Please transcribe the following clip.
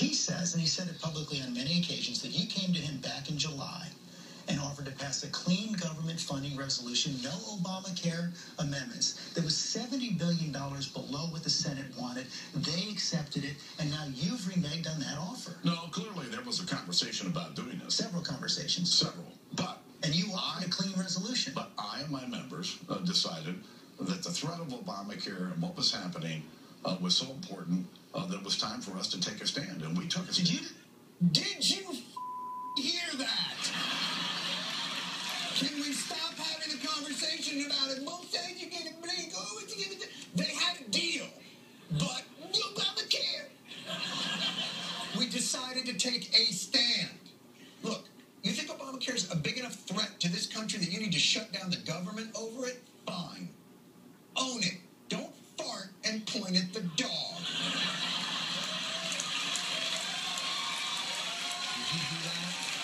He says, and he said it publicly on many occasions, that he came to him back in July and offered to pass a clean government funding resolution, no Obamacare amendments. That was $70 billion below what the Senate wanted. They accepted it, and now you've reneged on that offer. No, clearly there was a conversation about doing this. Several conversations. Several. But And you offered a clean resolution. but I and my members uh, decided that the threat of Obamacare and what was happening uh, was so important uh, that it was time for us to take a stand, and we took a stand. Did you? Did you hear that? Can we stop having a conversation about it? Both sides you get a. Oh, it's a, it's a- they had a deal, but Obamacare. We decided to take a stand. Look, you think Obamacare is a big enough threat to this country that you need to shut down the government over it? Fine. Own it. Don't fart and point at the dog. Did you do that?